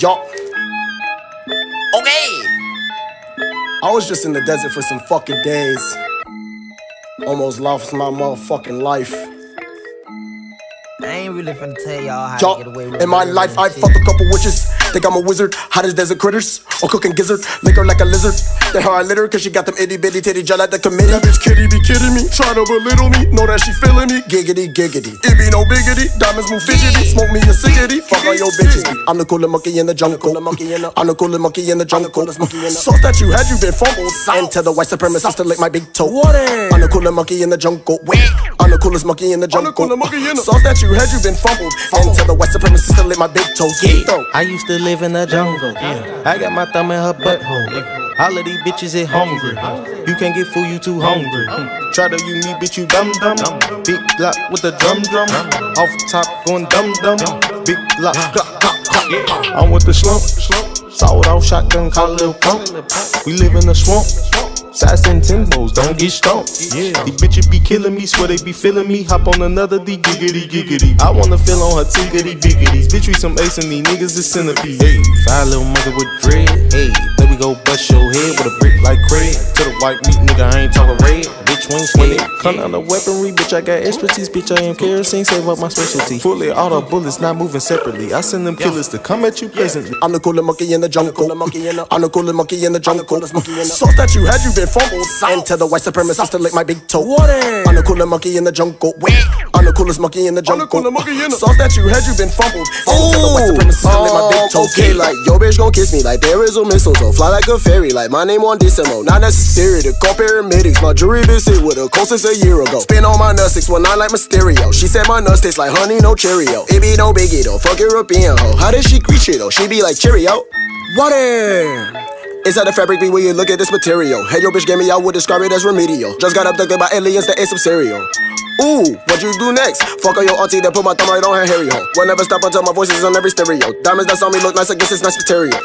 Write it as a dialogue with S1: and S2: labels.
S1: Yo,
S2: Okay.
S1: I was just in the desert for some fucking days. Almost lost my motherfucking life.
S2: I ain't really finna tell y'all how
S1: Yo,
S2: to get away with it.
S1: in my life, I
S2: shit.
S1: fuck a couple witches. Think I'm a wizard, hot as desert critters. Or cooking gizzard, liquor like a lizard. Then how I litter, cause she got them itty bitty titty jet at the committee. That bitch kitty be kidding me, try to belittle me. Know that she feeling me, giggity giggity. It be no biggity, diamonds move fidgety. Smoke me a cigarette, fuck all your bitches. I'm the coolest monkey in the jungle. I'm the coolest monkey in the jungle. Sauce that you had, you been fumbled. And tell the white supremacist to lick my big toe. I'm the coolest monkey in the jungle. I'm the coolest monkey in the jungle. Sauce that you had, you been fumbled. And tell the white supremacist to lick my big toe. Yeah.
S3: I used to live in the jungle. I got my thumb in her butthole. All of these bitches is hungry. You can't get food, you too hungry. Try to you me, bitch, you dumb dumb. Big block with the drum drum. Off top going dumb dumb. Big block, clock, clock, clock. I'm with the slump. Sawed off shotgun, call a little pump. We live in the swamp. Sides and Timbos, don't get stumped. Yeah. These bitches be killing me, swear they be feeling me. Hop on another D giggity giggity. I wanna feel on her tiggity biggities. Bitch, we some ace and these niggas is centipede. Hey, fine little mother with dread. Hey, me go bust your head with a brick like Craig. To the white meat nigga, I ain't talking red. Bitch, wing sweat. Come down the weaponry, bitch, I got expertise. Bitch, I am kerosene, save up my specialty. Fully auto bullets, not moving separately. I send them killers to come at you presently.
S1: I'm the coolest monkey in the jungle. I'm the coolest monkey in the jungle. Sauce that you had, you been fumbled. And tell the white supremacist to lick my big toe. I'm the coolest monkey in the jungle. I'm the coolest monkey in the jungle. Sauce that you had, you been fumbled. And tell the white supremacist toe.
S4: Okay, like yo bitch gon' kiss me like there is a mistletoe. Fly like a fairy, like my name on Decimo. Not necessary to call paramedics. My jewelry visit with a cold since a year ago. Spin on my nuts, 619 like Mysterio. She said my nuts taste like honey, no Cheerio. It be no biggie though, fuck European hoe. How does she greet you though? She be like Cheerio. Water. Inside the fabric be where you look at this material. Hey, yo, bitch, gave me, I would describe it as remedial. Just got abducted by aliens that ate some cereal. Ooh, what you do next? Fuck on your auntie, then put my thumb right on her hairy hole. Will never stop until my voice is on every stereo. Diamonds that's on me look nice, I guess it's nice material.